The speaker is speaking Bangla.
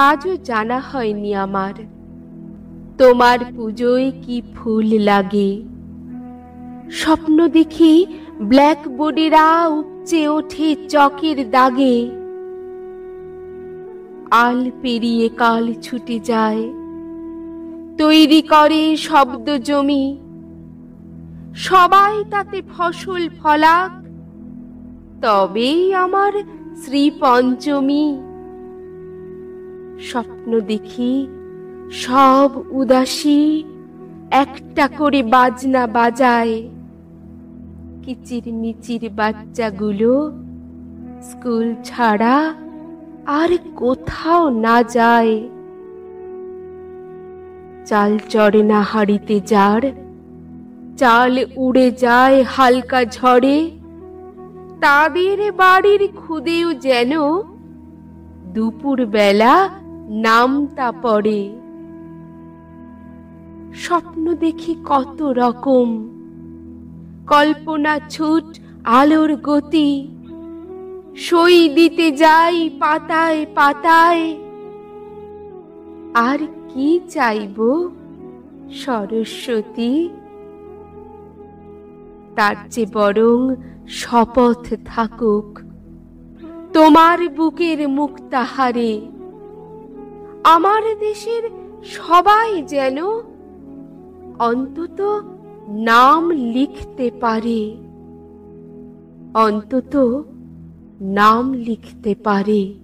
আজও জানা হয়নি আমার। তোমার পুজোয় কি ফুল লাগে? স্বপ্ন দেখি ব্ল্যাকবোর্ডেরা উপচে ওঠে চকের দাগে। আল পেরিয়ে কাল ছুটে যায়। তৈরি করে শব্দ জমি। সবাই তাতে ফসল ফলাক। তবেই আমার শ্রী পঞ্চমী স্বপ্ন দেখি, সব উদাসী, একটা করে বাজনা বাজায়। কিচির মিচির বাচ্চাগুলো স্কুল ছাড়া আর কোথাও না যায়। চাল চড়ে না হাড়িতে যার চাল উড়ে যায় হালকা ঝড়ে। তাদের বাড়ির খুদেও যেন দুপুর নামতা পড়ে। স্বপ্ন দেখি কত রকম। কল্পনা ছুট আলোর গতি। সই দিতে যাই পাতায় পাতায়। আর কি চাইব সরস্বতী? তার চেয়ে বরং শপথ থাকুক। তোমার বুকের মুক্তাহারে। আমার দেশের সবাই যেন অন্তত নাম লিখতে পারে। অন্তত নাম লিখতে পারে।